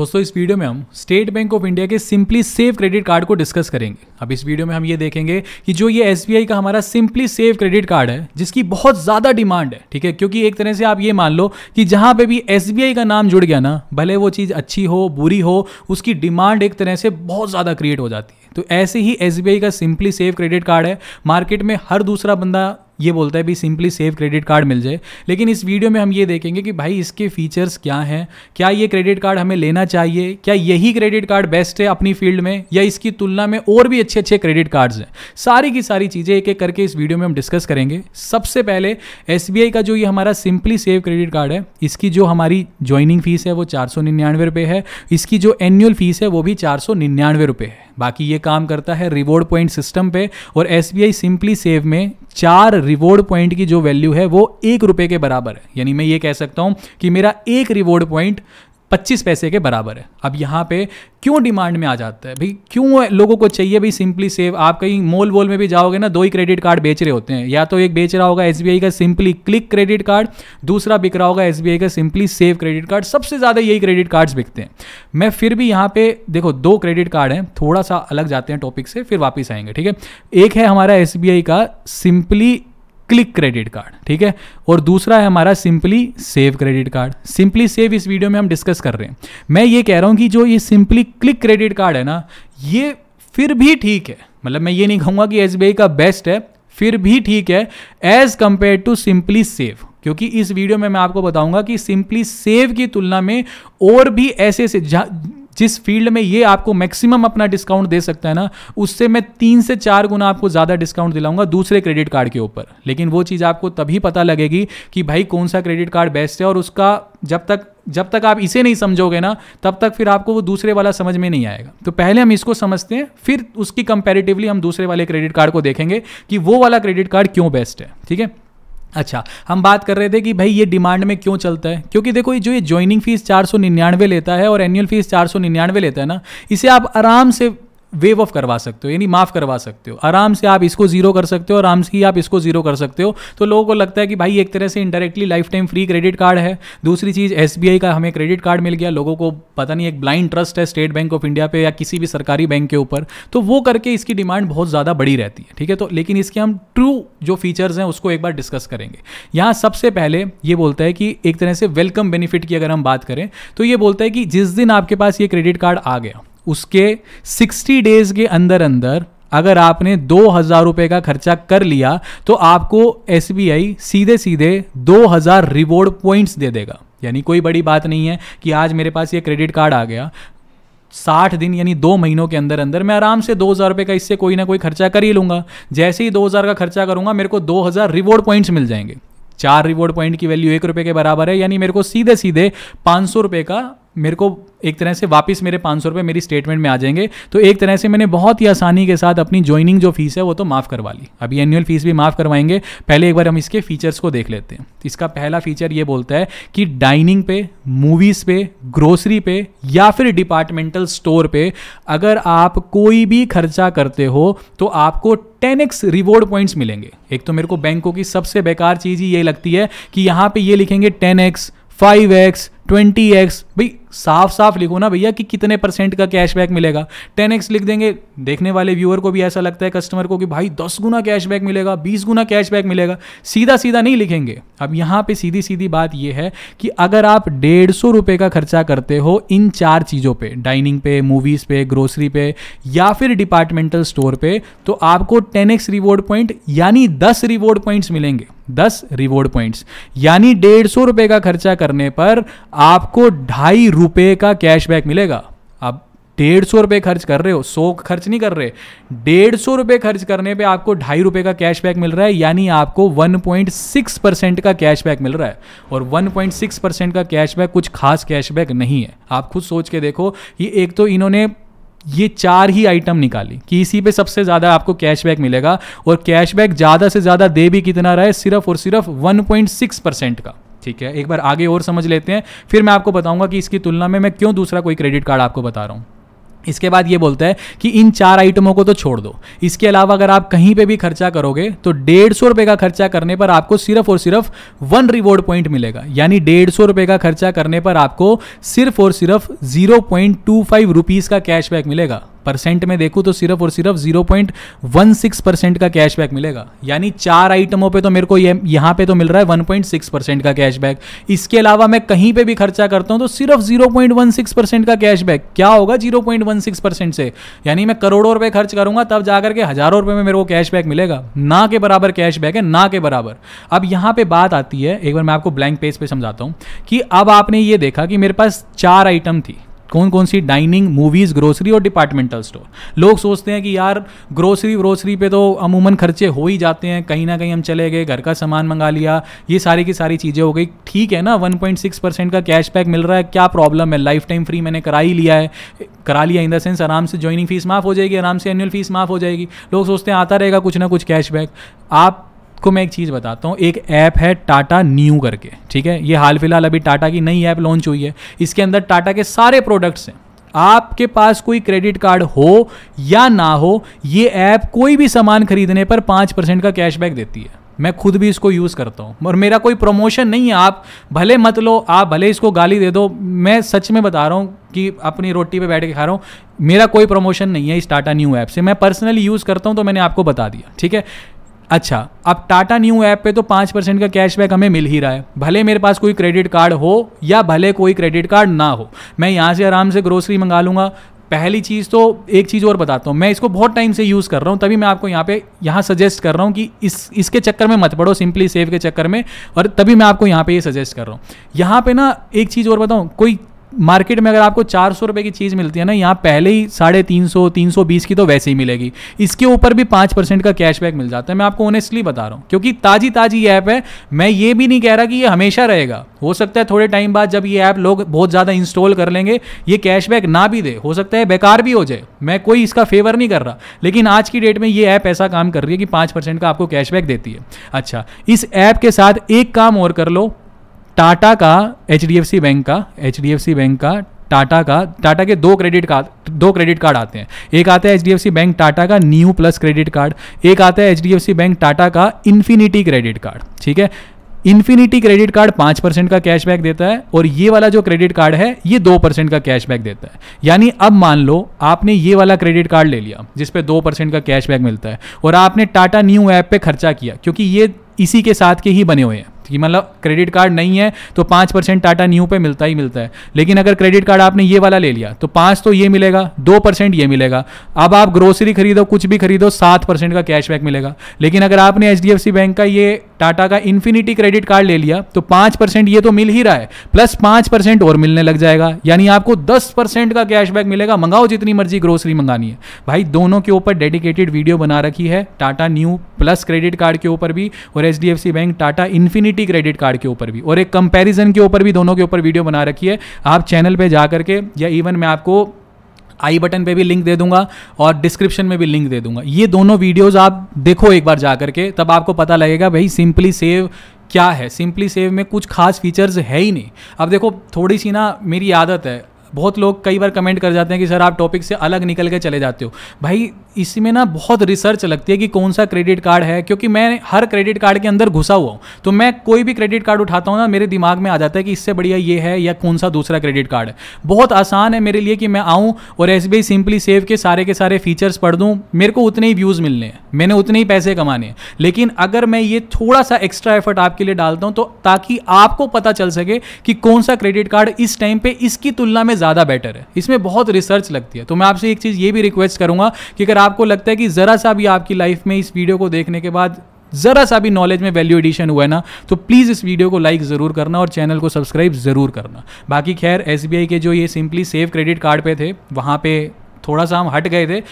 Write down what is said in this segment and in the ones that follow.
दोस्तों, इस वीडियो में हम स्टेट बैंक ऑफ़ इंडिया के सिंपली सेव क्रेडिट कार्ड को डिस्कस करेंगे। अब इस वीडियो में हम ये देखेंगे कि जो ये SBI का हमारा सिंपली सेव क्रेडिट कार्ड है, जिसकी बहुत ज़्यादा डिमांड है, ठीक है? क्योंकि एक तरह से आप ये मान लो कि जहाँ पे भी एसबीआई का नाम जुड़ गया ना, भले वो चीज़ अच्छी हो, बुरी हो, उसकी डिमांड एक तरह से बहुत ज़्यादा क्रिएट हो जाती है। तो ऐसे ही एसबीआई का सिंपली सेव क्रेडिट कार्ड है। मार्केट में हर दूसरा बंदा ये बोलता है, भी सिंपली सेव क्रेडिट कार्ड मिल जाए। लेकिन इस वीडियो में हम ये देखेंगे कि भाई इसके फीचर्स क्या हैं? क्या ये क्रेडिट कार्ड हमें लेना चाहिए? क्या यही क्रेडिट कार्ड बेस्ट है अपनी फ़ील्ड में? या इसकी तुलना में और भी अच्छे अच्छे क्रेडिट कार्ड्स हैं? सारी की सारी चीज़ें एक एक करके इस वीडियो में हम डिस्कस करेंगे। सबसे पहले एसबीआई का जो ये हमारा सिंपली सेव क्रेडिट कार्ड है, इसकी जो हमारी ज्वाइनिंग फ़ीस है वो चार सौ निन्यानवे रुपये है। इसकी जो एनुअल फ़ीस है वो भी चार सौ निन्यानवे रुपये है। बाकी ये काम करता है रिवॉर्ड पॉइंट सिस्टम पे और एसबीआई सिंपली सेव में चार रिवॉर्ड पॉइंट की जो वैल्यू है, वो एक रुपए के बराबर है। यानी मैं ये कह सकता हूँ कि मेरा एक रिवॉर्ड पॉइंट पच्चीस पैसे के बराबर है। अब यहाँ पे क्यों डिमांड में आ जाता है? भाई, क्यों लोगों को चाहिए भाई सिंपली सेव आप कहीं मॉल वॉल में भी जाओगे ना, दो ही क्रेडिट कार्ड बेच रहे होते हैं। या तो एक बेच रहा होगा SBI का सिंपली क्लिक क्रेडिट कार्ड दूसरा बिक रहा होगा SBI का सिंपली सेव क्रेडिट कार्ड सबसे ज़्यादा यही क्रेडिट कार्ड्स बिकते हैं। मैं फिर भी यहाँ पे, देखो, दो क्रेडिट कार्ड हैं, थोड़ा सा अलग जाते हैं टॉपिक से, फिर वापिस आएँगे, ठीक है? एक है हमारा SBI का सिंपली क्लिक क्रेडिट कार्ड, ठीक है? और दूसरा है हमारा simply save credit card. Simply save इस वीडियो में हम डिस्कस कर रहे हैं। मैं ये कह रहा हूँ कि जो ये सिंपली क्लिक क्रेडिट कार्ड है ना, ये फिर भी ठीक है। मतलब मैं ये नहीं कहूँगा कि एसबीआई का बेस्ट है, फिर भी ठीक है as compare to simply save क्योंकि इस वीडियो में मैं आपको बताऊँगा कि सिंपली सेव की तुलना में और भी ऐसे से जिस फ़ील्ड में ये आपको मैक्सिमम अपना डिस्काउंट दे सकता है ना, उससे मैं तीन से चार गुना आपको ज़्यादा डिस्काउंट दिलाऊँगा दूसरे क्रेडिट कार्ड के ऊपर। लेकिन वो चीज़ आपको तभी पता लगेगी कि भाई कौन सा क्रेडिट कार्ड बेस्ट है और उसका जब तक जब तक आप इसे नहीं समझोगे ना, तब तक फिर आपको वो दूसरे वाला समझ में नहीं आएगा। तो पहले हम इसको समझते हैं, फिर उसकी कंपेरेटिवली हम दूसरे वाले क्रेडिट कार्ड को देखेंगे कि वो वाला क्रेडिट कार्ड क्यों बेस्ट है, ठीक है? अच्छा हम बात कर रहे थे कि भाई ये डिमांड में क्यों चलता है? क्योंकि देखो, ये जो ये ज्वाइनिंग फ़ीस चार सौ निन्यानवे लेता है और एनुअल फ़ीस चार सौ निन्यानवे लेता है ना, इसे आप आराम से वेव ऑफ़ करवा सकते हो, यानी माफ़ करवा सकते हो। आराम से आप इसको ज़ीरो कर सकते हो आराम से ही आप इसको ज़ीरो कर सकते हो। तो लोगों को लगता है कि भाई, एक तरह से indirectly lifetime free credit card है। दूसरी चीज़ एसबीआई का हमें क्रेडिट कार्ड मिल गया। लोगों को पता नहीं, एक ब्लाइंड ट्रस्ट है स्टेट बैंक ऑफ़ इंडिया पे या किसी भी सरकारी बैंक के ऊपर। तो वो करके इसकी डिमांड बहुत ज़्यादा बड़ी रहती है, ठीक है? तो लेकिन इसके हम ट्रू जो फीचर्स हैं, उसको एक बार डिस्कस करेंगे। यहाँ सबसे पहले ये बोलता है कि एक तरह से वेलकम बेनिफिट की अगर हम बात करें तो ये बोलता है कि जिस दिन आपके पास ये क्रेडिट कार्ड आ गया उसके 60 डेज़ के अंदर अंदर अगर आपने दो हज़ार रुपए का खर्चा कर लिया तो आपको SBI सीधे सीधे दो हज़ार रिवॉर्ड पॉइंट्स दे देगा। यानी कोई बड़ी बात नहीं है कि आज मेरे पास ये क्रेडिट कार्ड आ गया। साठ दिन यानी दो महीनों के अंदर अंदर मैं आराम से दो हज़ार रुपये का इससे कोई ना कोई खर्चा कर ही लूँगा। जैसे ही दो हज़ार का खर्चा करूँगा, मेरे को दो हज़ार रिवॉर्ड पॉइंट्स मिल जाएँगे। चार रिवॉर्ड पॉइंट की वैल्यू एक रुपये के बराबर है, यानी मेरे को सीधे सीधे पाँच सौ रुपये का मेरे को एक तरह से वापस मेरे पाँच सौ रुपये मेरी स्टेटमेंट में आ जाएँगे। तो एक तरह से मैंने बहुत ही आसानी के साथ अपनी ज्वाइनिंग जो फ़ीस है, वो तो माफ़ करवा ली। अभी एनुअल फ़ीस भी माफ़ करवाएँगे। पहले एक बार हम इसके फीचर्स को देख लेते हैं। इसका पहला फीचर ये बोलता है कि डाइनिंग पे मूवीज़ पे ग्रोसरी पे या फिर डिपार्टमेंटल स्टोर पे अगर आप कोई भी खर्चा करते हो तो आपको टेन एक्स रिवॉर्ड पॉइंट्स मिलेंगे। एक तो मेरे को बैंकों की सबसे बेकार चीज़ ही ये लगती है कि यहाँ पे ये लिखेंगे ten x five x twenty x, भाई साफ़ साफ़ लिखो ना भैया कि कितने परसेंट का कैशबैक मिलेगा। टेन एक्स लिख देंगे, देखने वाले व्यूअर को भी ऐसा लगता है कस्टमर को कि भाई, दस गुना कैशबैक मिलेगा, बीस गुना कैशबैक मिलेगा। सीधा सीधा नहीं लिखेंगे। अब यहाँ पे सीधी सीधी बात यह है कि अगर आप डेढ़ सौ रुपये का खर्चा करते हो इन चार चीज़ों पे डाइनिंग पे मूवीज़ पे ग्रोसरी पे, या फिर डिपार्टमेंटल स्टोर पे तो आपको टेन एक्स रिवॉर्ड पॉइंट यानी दस रिवॉर्ड पॉइंट्स मिलेंगे। दस रिवॉर्ड पॉइंट्स यानी डेढ़ सौ रुपये का खर्चा करने पर आपको ढाई रुपए का कैशबैक मिलेगा। आप डेढ़ सौ रुपये खर्च कर रहे हो, सौ खर्च नहीं कर रहे, डेढ़ सौ रुपये खर्च करने पे आपको ढाई रुपए का कैशबैक मिल रहा है, यानी आपको 1.6 परसेंट का कैशबैक मिल रहा है। और 1.6 परसेंट का कैशबैक कुछ खास कैशबैक नहीं है। आप खुद सोच के देखो, ये एक तो इन्होंने ये चार ही आइटम निकाली। कि इसी पे सबसे ज़्यादा आपको कैशबैक मिलेगा, और कैशबैक ज़्यादा से ज़्यादा दे भी कितना रहा है, सिर्फ़ और सिर्फ़ 1.6 परसेंट का। ठीक है, एक बार आगे और समझ लेते हैं। फिर मैं आपको बताऊँगा कि इसकी तुलना में मैं क्यों दूसरा कोई क्रेडिट कार्ड आपको बता रहा हूँ। इसके बाद ये बोलता है कि इन चार आइटमों को तो छोड़ दो। इसके अलावा अगर आप कहीं पे भी खर्चा करोगे तो डेढ़ सौ रुपये का खर्चा करने पर आपको सिर्फ़ और सिर्फ़ वन रिवॉर्ड पॉइंट मिलेगा। यानी डेढ़ सौ रुपये का खर्चा करने पर आपको सिर्फ़ और सिर्फ़ zero point two five rupees का कैशबैक मिलेगा। परसेंट में देखूँ तो सिर्फ़ और सिर्फ़ 0.16 परसेंट का कैशबैक मिलेगा। यानी चार आइटमों पे तो मेरे को ये यहाँ पे तो मिल रहा है 1.6 परसेंट का कैशबैक इसके अलावा मैं कहीं पे भी खर्चा करता हूँ तो सिर्फ़ 0.16 परसेंट का कैशबैक क्या होगा 0.16 परसेंट से? यानी मैं करोड़ों रुपए खर्च करूँगा, तब जाकर के हज़ारों रुपए में मेरे को कैशबैक मिलेगा। ना के बराबर कैशबैक है, ना के बराबर। अब यहाँ पर बात आती है, एक बार मैं आपको ब्लैंक पेज पर समझाता हूँ, कि अब आपने ये देखा कि मेरे पास चार आइटम थी। कौन कौन सी डाइनिंग मूवीज़ ग्रोसरी और डिपार्टमेंटल स्टोर लोग सोचते हैं कि यार ग्रोसरी व्रोसरी पे तो अमूमन खर्चे हो ही जाते हैं। कहीं ना कहीं हम चले गए, घर का सामान मंगा लिया। ये सारी की सारी चीज़ें हो गई। ठीक है ना 1.6 परसेंट का कैशबैक मिल रहा है। क्या प्रॉब्लम है? लाइफ टाइम फ्री मैंने करा ही लिया है। करा लिया इन द सेंस आराम से ज्वाइनिंग फ़ीस माफ़ हो जाएगी, आराम से एनुअल फ़ीस माफ़ हो जाएगी। लोग सोचते हैं आता रहेगा कुछ ना कुछ कैशबैक आप को मैं एक चीज़ बताता हूँ, एक ऐप है टाटा न्यू करके, ठीक है? ये हाल फ़िलहाल अभी टाटा की नई ऐप लॉन्च हुई है। इसके अंदर टाटा के सारे प्रोडक्ट्स हैं। आपके पास कोई क्रेडिट कार्ड हो या ना हो, ये ऐप कोई भी सामान खरीदने पर पाँच परसेंट का कैशबैक देती है। मैं खुद भी इसको यूज़ करता हूँ। और मेरा कोई प्रमोशन नहीं है, आप भले मत लो, आप भले इसको गाली दे दो, मैं सच में बता रहा हूँ कि अपनी रोटी पे बैठ के खा रहा हूँ। मेरा कोई प्रमोशन नहीं है इस टाटा न्यू ऐप से। मैं पर्सनली यूज़ करता हूँ तो मैंने आपको बता दिया, ठीक है? अच्छा अब टाटा न्यू ऐप पे तो पाँच परसेंट का कैशबैक हमें मिल ही रहा है। भले मेरे पास कोई क्रेडिट कार्ड हो या भले कोई क्रेडिट कार्ड ना हो, मैं यहाँ से आराम से ग्रोसरी मंगा लूँगा। पहली चीज़ तो एक चीज़ और बताता हूँ, मैं इसको बहुत टाइम से यूज़ कर रहा हूँ, तभी मैं आपको यहाँ पे यहाँ सजेस्ट कर रहा हूँ कि इस, इसके चक्कर में मत पड़ो सिंपली सेव के चक्कर में, और तभी मैं आपको यहाँ पे ये यह सजेस्ट कर रहा हूँ। यहाँ पे ना एक चीज़ और बताऊँ, कोई मार्केट में अगर आपको चार सौ रुपये की चीज़ मिलती है ना, यहाँ पहले ही साढ़े तीन सौ तीन सौ बीस की तो वैसे ही मिलेगी। इसके ऊपर भी पाँच परसेंट का कैशबैक मिल जाता है। मैं आपको ऑनेस्टली बता रहा हूँ, क्योंकि ताज़ी ताज़ी ऐप है। मैं ये भी नहीं कह रहा कि ये हमेशा रहेगा। हो सकता है थोड़े टाइम बाद जब ये ऐप लोग बहुत ज़्यादा इंस्टॉल कर लेंगे, ये कैशबैक ना भी दे। हो सकता है बेकार भी हो जाए। मैं कोई इसका फेवर नहीं कर रहा। लेकिन आज की डेट में ये ऐप ऐसा काम कर रही है कि पाँच परसेंट का आपको कैशबैक देती है। अच्छा इस ऐप के साथ एक काम और कर लो। टाटा का एचडीएफसी बैंक का, एचडीएफसी बैंक का, टाटा का, टाटा के दो क्रेडिट कार्ड, दो क्रेडिट कार्ड आते हैं। एक आता है एचडीएफसी बैंक टाटा का न्यू प्लस क्रेडिट कार्ड, एक आता है एचडीएफसी बैंक टाटा का इन्फिनिटी क्रेडिट कार्ड, ठीक है? इन्फिनिटी क्रेडिट कार्ड पाँच परसेंट का कैशबैक देता है और ये वाला जो क्रेडिट कार्ड है, ये दो परसेंट का कैशबैक देता है। यानी अब मान लो, आपने ये वाला क्रेडिट कार्ड ले लिया जिस जिसपे दो परसेंट का कैशबैक मिलता है, और आपने टाटा न्यू ऐप पे खर्चा किया, क्योंकि ये इसी के साथ के ही बने हुए हैं। कि मतलब क्रेडिट कार्ड नहीं है तो पाँच परसेंट टाटा न्यू पे मिलता ही मिलता है। लेकिन अगर क्रेडिट कार्ड आपने ये वाला ले लिया तो पाँच तो ये मिलेगा, दो परसेंट ये मिलेगा। अब आप ग्रोसरी खरीदो, कुछ भी खरीदो, सात परसेंट का कैशबैक मिलेगा। लेकिन अगर आपने एचडीएफसी बैंक का ये टाटा का इन्फिनिटी क्रेडिट कार्ड ले लिया तो पाँच परसेंट ये तो मिल ही रहा है प्लस पाँच परसेंट और मिलने लग जाएगा। यानी आपको दस परसेंट का कैशबैक मिलेगा, मंगाओ जितनी मर्ज़ी ग्रोसरी मंगानी है। भाई, दोनों के ऊपर डेडिकेटेड वीडियो बना रखी है Tata Neu plus credit card के ऊपर भी, और HDFC bank Tata infinity credit card के ऊपर भी। और एक कंपैरिजन के ऊपर भी, दोनों के ऊपर वीडियो बना रखी है। आप चैनल पे जा करके, या इवन मैं आपको आई बटन पे भी लिंक दे दूँगा और डिस्क्रिप्शन में भी लिंक दे दूँगा। ये दोनों वीडियोज़ आप देखो एक बार जा करके, तब आपको पता लगेगा, भाई सिंपली सेव क्या है? सिंपली सेव में कुछ खास फीचर्स है ही नहीं। अब देखो, थोड़ी सी ना मेरी आदत है बहुत लोग कई बार कमेंट कर जाते हैं कि, सर, आप टॉपिक से अलग निकल के चले जाते हो। भाई इसमें ना बहुत रिसर्च लगती है कि कौन सा क्रेडिट कार्ड है, क्योंकि मैं हर क्रेडिट कार्ड के अंदर घुसा हुआ हूँ। तो मैं कोई भी क्रेडिट कार्ड उठाता हूँ ना, मेरे दिमाग में आ जाता है कि, इससे बढ़िया ये है या कौन सा दूसरा क्रेडिट कार्ड है? बहुत आसान है मेरे लिए कि मैं आऊँ और एसबीआई सिंपली सेव के सारे के सारे फीचर्स पढ़ दूँ। मेरे को उतने ही व्यूज़ मिलने हैं। मैंने उतने ही पैसे कमाने हैं। लेकिन अगर मैं ये थोड़ा सा एक्स्ट्रा एफर्ट आपके लिए डालता हूँ तो ताकि आपको पता चल सके कि कौन सा क्रेडिट कार्ड इस टाइम पे इसकी तुलना में ज़्यादा बेटर है। इसमें बहुत रिसर्च लगती है। तो मैं आपसे एक चीज़ ये भी रिक्वेस्ट करूँगा कि अगर आपको लगता है कि ज़रा सा भी आपकी लाइफ में इस वीडियो को देखने के बाद ज़रा सा भी नॉलेज में वैल्यू एडिशन हुआ है ना तो प्लीज़ इस वीडियो को लाइक ज़रूर करना और चैनल को सब्सक्राइब ज़रूर करना। बाकी खैर SBI के जो ये सिंपली सेव क्रेडिट कार्ड पे थे, वहाँ पे थोड़ा सा हम हट गए थे।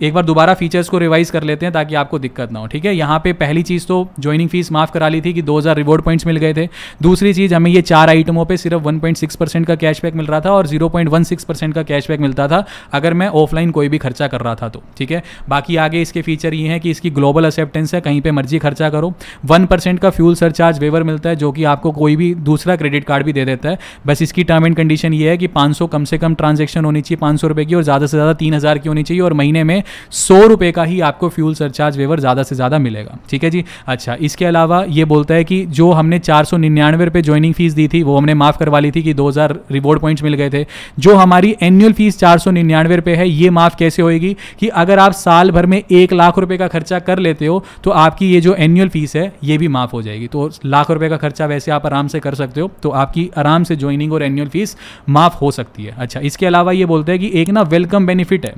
एक बार दोबारा फीचर्स को रिवाइज कर लेते हैं ताकि आपको दिक्कत ना हो, ठीक है? यहाँ पे पहली चीज़ तो ज्वाइनिंग फ़ीस माफ़ करा ली थी कि 2000 रिवॉर्ड पॉइंट्स मिल गए थे। दूसरी चीज़, हमें ये चार आइटमों पे सिर्फ़ 1.6 परसेंट का कैशबैक मिल रहा था और 0.16 परसेंट का कैशबैक मिलता था अगर मैं ऑफलाइन कोई भी खर्चा कर रहा था तो ठीक है? बाकी आगे इसके फीचर ये हैं कि इसकी ग्लोबल एक्सेप्टेंस है, कहीं पर मर्ज़ी खर्चा करो। वन का फ्यूल सरचार्ज वेवर मिलता है जो कि आपको कोई भी दूसरा क्रेडिट कार्ड भी दे देता है। बस इसकी टर्म एंड कंडीशन ये है कि पाँच सौ कम से कम ट्रांजेक्शन होनी चाहिए, पाँच की और ज़्यादा से ज़्यादा तीन हज़ार की होनी चाहिए और महीने में सौ रुपए का ही आपको फ्यूल सरचार्ज वेवर ज़्यादा से ज़्यादा मिलेगा। ठीक है जी? अच्छा इसके अलावा ये बोलता है कि जो हमने चार सौ निन्यानवे रुपये ज्वाइनिंग फ़ीस दी थी, वो हमने माफ़ करवा ली थी कि दो हज़ार रिवॉर्ड पॉइंट्स मिल गए थे। जो हमारी एनुअल फ़ीस चार सौ निन्यानवे रुपये है, ये माफ़ कैसे होएगी कि अगर आप साल भर में एक लाख रुपये का खर्चा कर लेते हो तो आपकी ये जो एनुअल फ़ीस है, ये भी माफ़ हो जाएगी। तो लाख रुपये का खर्चा वैसे आप आराम से कर सकते हो तो आपकी आराम से ज्वाइनिंग और एनुअल फ़ीस माफ़ हो सकती है। अच्छा इसके अलावा ये बोलते हैं कि एक ना वेलकम बेनिफिट है।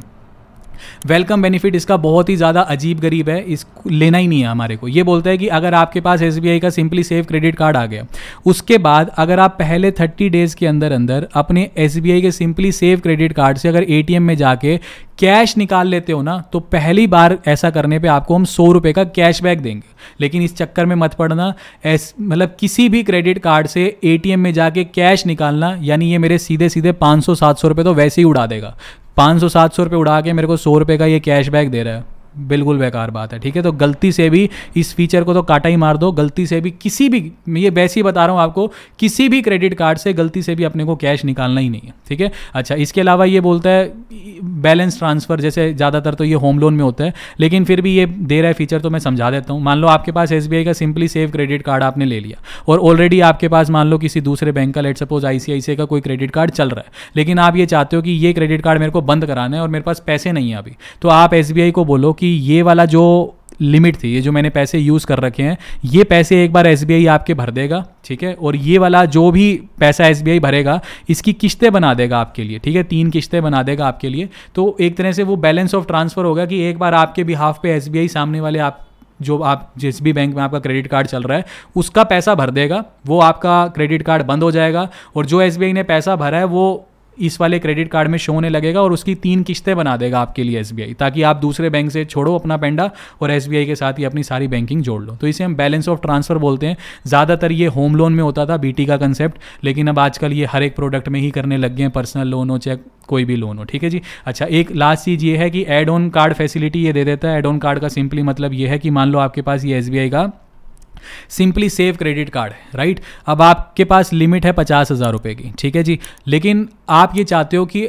वेलकम बेनिफिट इसका बहुत ही ज़्यादा अजीब गरीब है, इस लेना ही नहीं है हमारे को। ये बोलता है कि अगर आपके पास एसबीआई का सिंपली सेव क्रेडिट कार्ड आ गया, उसके बाद अगर आप पहले थर्टी डेज़ के अंदर अंदर अपने एसबीआई के सिंपली सेव क्रेडिट कार्ड से अगर एटीएम में जाके कैश निकाल लेते हो ना तो पहली बार ऐसा करने पे आपको हम सौ रुपये का कैशबैक देंगे। लेकिन इस चक्कर में मत पड़ना ऐस मतलब किसी भी क्रेडिट कार्ड से एटीएम में जाके कैश निकालना, यानी ये मेरे सीधे सीधे पाँच सौ, सात सौ रुपये तो वैसे ही उड़ा देगा। पाँच सौ, सात सौ रुपये उड़ा के मेरे को सौ रुपये का ये कैशबैक दे रहा है। बिल्कुल बेकार बात है, ठीक है? तो गलती से भी इस फीचर को तो काटा ही मार दो, गलती से भी किसी भी ये वैसे ही बता रहा हूँ आपको, किसी भी क्रेडिट कार्ड से गलती से भी अपने को कैश निकालना ही नहीं है, ठीक है? अच्छा इसके अलावा ये बोलता है बैलेंस ट्रांसफ़र जैसे ज़्यादातर तो ये होम लोन में होता है, लेकिन फिर भी ये दे रहा है फीचर तो मैं समझा देता हूँ। मान लो आपके पास एसबीआई का सिंपली सेव क्रेडिट कार्ड आपने ले लिया, और ऑलरेडी आपके पास मान लो किसी दूसरे बैंक का लेट सपोज़ आई का कोई क्रेडिट कार्ड चल रहा है, लेकिन आप ये चाहते हो कि ये क्रेडिट कार्ड मेरे को बंद कराना है और मेरे पास पैसे नहीं है अभी तो आप एसबीआई को बोलो कि ये वाला जो लिमिट थी, ये जो मैंने पैसे यूज़ कर रखे हैं, ये पैसे एक बार एसबीआई आपके भर देगा, ठीक है? और ये वाला जो भी पैसा एसबीआई भरेगा, इसकी किश्तें बना देगा आपके लिए, ठीक है? तीन किश्तें बना देगा आपके लिए। तो एक तरह से वो बैलेंस ऑफ़ ट्रांसफ़र होगा कि एक बार आपके बिहाफ पे एसबीआई सामने वाले आप, जो आप, जिस भी बैंक में आपका क्रेडिट कार्ड चल रहा है, उसका पैसा भर देगा, वो आपका क्रेडिट कार्ड बंद हो जाएगा, और जो एसबीआई ने पैसा भरा है, वो इस वाले क्रेडिट कार्ड में शो होने लगेगा और उसकी तीन किस्तें बना देगा आपके लिए एसबीआई ताकि आप दूसरे बैंक से छोड़ो अपना पेंडा और एसबीआई के साथ ही अपनी सारी बैंकिंग जोड़ लो। तो इसे हम बैलेंस ऑफ़ ट्रांसफ़र बोलते हैं। ज़्यादातर ये होम लोन में होता था बीटी का कंसेप्ट लेकिन अब आजकल ये हर एक प्रोडक्ट में ही करने लग गए हैं। पर्सनल लोन हो चाहे कोई भी लोन हो, ठीक है जी? अच्छा एक लास्ट चीज़ ये है कि एड ऑन कार्ड फैसिलिटी ये दे देता है। एड ऑन कार्ड का सिंपली मतलब ये है कि मान लो आपके पास ये एसबीआई का सिंपली सेव क्रेडिट कार्ड है राइट अब आपके पास लिमिट है पचास हज़ार रुपये की, ठीक है जी? लेकिन आप ये चाहते हो कि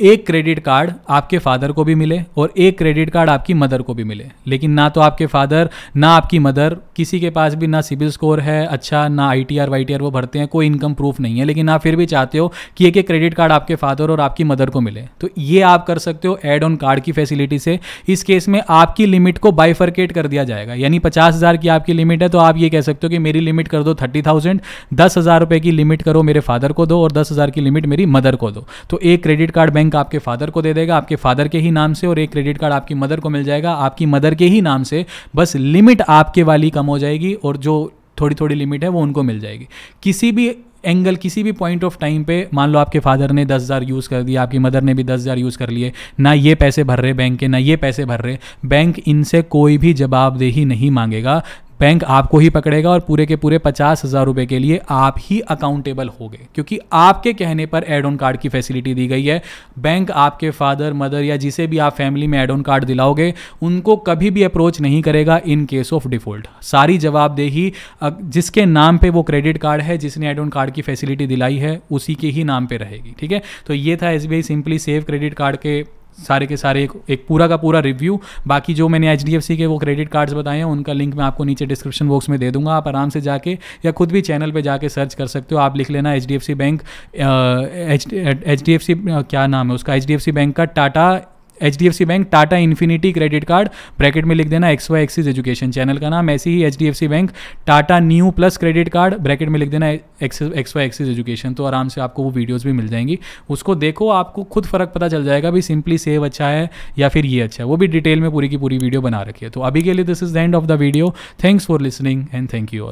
एक क्रेडिट कार्ड आपके फादर को भी मिले और एक क्रेडिट कार्ड आपकी मदर को भी मिले। लेकिन ना तो आपके फादर ना आपकी मदर किसी के पास भी ना सिविल स्कोर है अच्छा ना I T R Y T R वो भरते हैं, कोई इनकम प्रूफ नहीं है। लेकिन आप फिर भी चाहते हो कि एक एक क्रेडिट कार्ड आपके फादर और आपकी मदर को मिले। तो ये आप कर सकते हो एड ऑन कार्ड की फैसिलिटी से। इस केस में आपकी लिमिट को बाइफर्केट कर दिया जाएगा। यानी पचास हज़ार की आपकी लिमिट है तो आप ये कह सकते हो कि मेरी लिमिट कर दो थर्टी थाउज़ेंड, दस हज़ार रुपये की लिमिट करो मेरे फादर को दो और दस हज़ार की लिमिट मेरी मदर को दो। तो एक क्रेडिट कार्ड बैंक बैंक आपके फादर को दे देगा, आपके फादर के ही नाम से और एक क्रेडिट कार्ड आपकी मदर को मिल जाएगा। आपकी मदर के ही नाम से बस लिमिट आपके वाली कम हो जाएगी और जो थोड़ी थोड़ी लिमिट है वो उनको मिल जाएगी। किसी भी एंगल, किसी भी पॉइंट ऑफ़ टाइम पे मान लो आपके फादर ने दस हज़ार यूज़ कर दिया, आपकी मदर ने भी दस हज़ार यूज़ कर लिए, ना ये पैसे भर रहे बैंक के, ना ये पैसे भर रहे, बैंक इनसे कोई भी जवाबदेही नहीं मांगेगा। बैंक आपको ही पकड़ेगा और पूरे के पूरे पचास हज़ार रुपए के लिए आप ही अकाउंटेबल हो गए क्योंकि आपके कहने पर एड ऑन कार्ड की फैसिलिटी दी गई है। बैंक आपके फादर मदर या जिसे भी आप फैमिली में एड ऑन कार्ड दिलाओगे, उनको कभी भी अप्रोच नहीं करेगा इन केस ऑफ़ डिफ़ॉल्ट सारी जवाबदेही जिसके नाम पे वो क्रेडिट कार्ड है, जिसने एड ऑन कार्ड की फैसिलिटी दिलाई है, उसी के ही नाम पे रहेगी, ठीक है? तो ये था SBI simply save credit card के सारे के सारे एक, एक पूरा का पूरा रिव्यू बाकी जो मैंने एच के वो क्रेडिट कार्ड्स बताए हैं उनका लिंक मैं आपको नीचे डिस्क्रिप्शन बॉक्स में दे दूँगा। आप आराम से जाके या खुद भी चैनल पर जाके सर्च कर सकते हो। आप लिख लेना एच बैंक एच क्या नाम है उसका? एच बैंक का Tata H D F C bank Tata infinity credit card bracket में लिख देना x y axis education channel का नाम, ऐसे ही H D F C bank Tata Neu plus credit card bracket में लिख देना एक्स वाई एक्सिस एजुकेशन तो आराम से आपको वो वीडियोज़ भी मिल जाएँगी। उसको देखो, आपको खुद फ़र्क पता चल जाएगा भी सिंपली सेव अच्छा है या फिर ये अच्छा है। वो भी डिटेल में पूरी की पूरी वीडियो बना रखी है। तो अभी के लिए this is the end of the video thanks for listening and thank you all